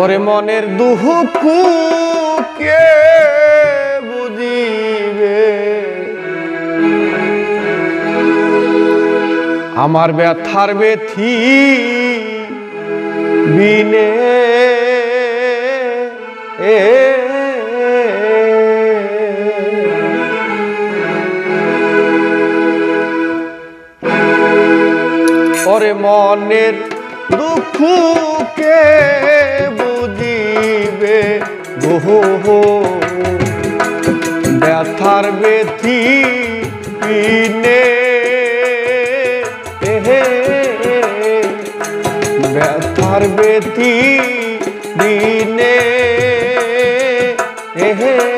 ওরে মনের দুহুকু কে বুঝিবে? আমার ব্যথার বেথি বিনে এ। ওরে মনের দুঃখ কে বুঝিবে বহু ব্যথার বেথি এহে ব্যথার বেথি দিনে এহে।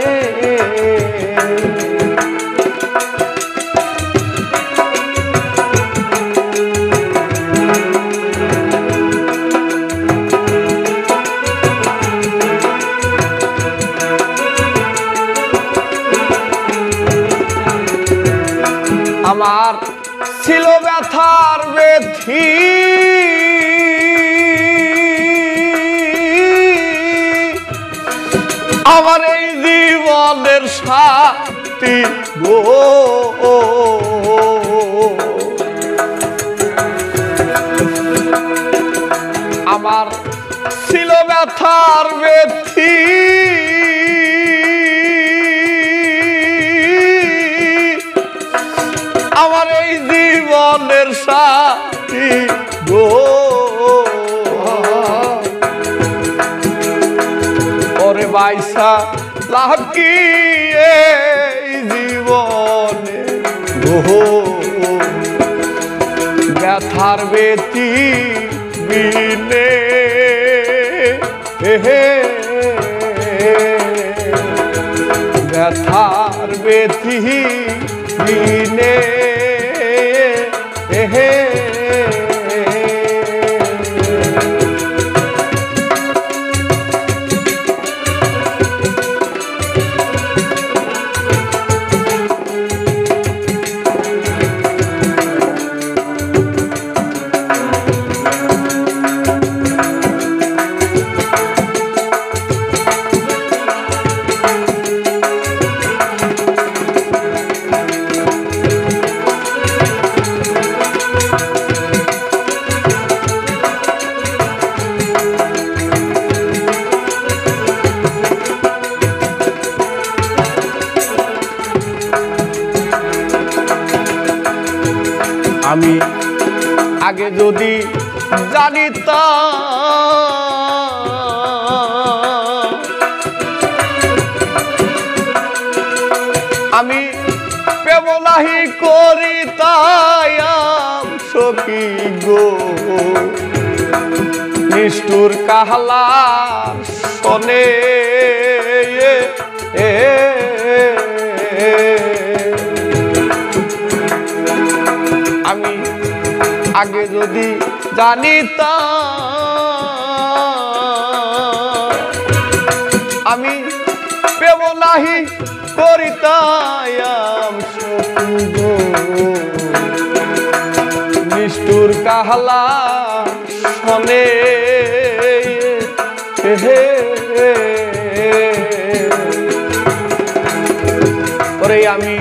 ব্যথার আমার এই জীবনের সাথী গো। আমার ছিল ব্যথার বেথি ওরে বাইসা লাভ কি এই জীবনে গো ব্যথার বেতি বিনে হে ব্যথার বেতি বিনে আমি আগে যদি জানিতাম। আমি পেমলাহি করি তায়াম সখী গো। নিষ্ঠুর কাহলা শনে আগে যদি জানিতাম, আমি পেব নাহি করিতাম নিষ্ঠুর কাহলা শনে, হে আমি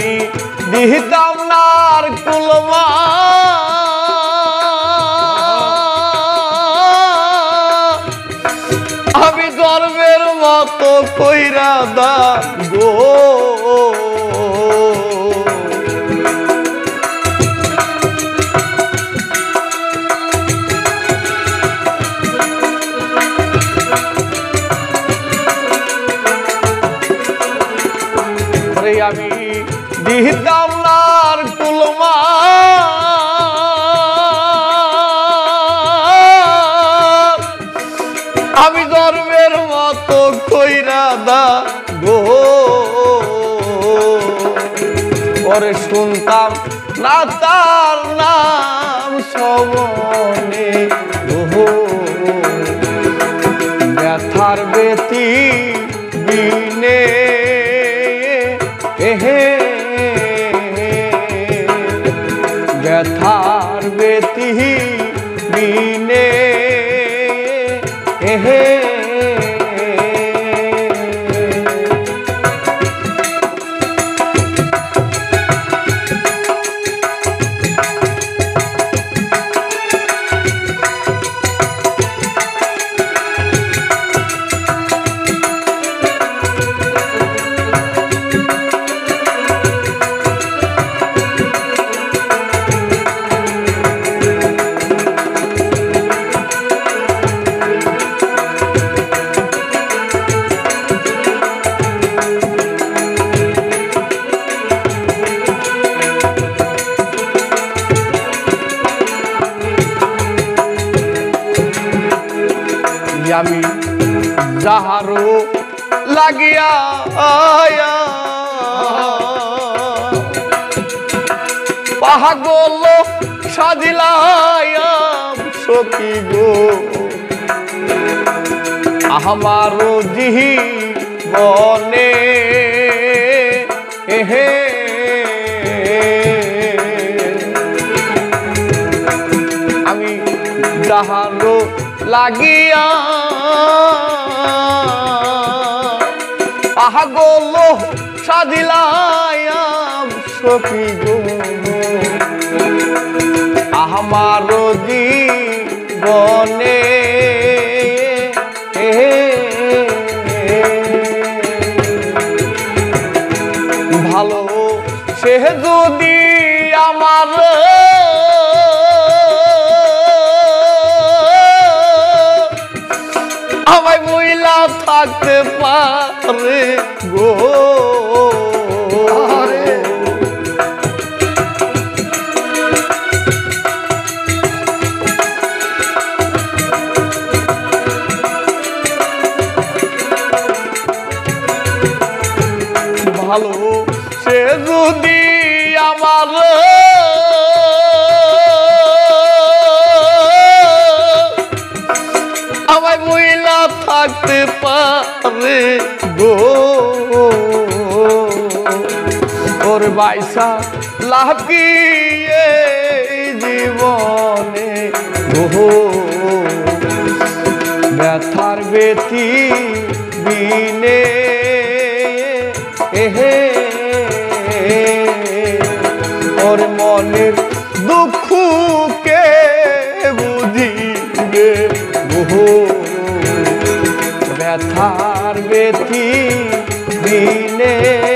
দিহিতাম নার কুলমা কইরা দা গো। আমি দিহিতাম নার কুলমা পরে শুনতাম না তার নাম গো ব্যথার বেতি বিনে। এহে ব্যথার বেতি বিনে। এহে যাহারও লাগিয়া আয়া। পাহাগল সাজিলায়াম সখী গো। আমারও জিহি বনে হে আমি যাহারও লাগিয়া পাহাগল সাজিলায়াম সখী গো। আমার জীবনে যদি আমার আমায় মহিলা থাকতে পারে গো। ওর বাইসা লাকি জীবনে গো। ব্যথার বেতি বিনে মনের দুঃখ কে বুঝিবে বহু। ব্যথার ব্যথি দিনে